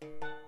you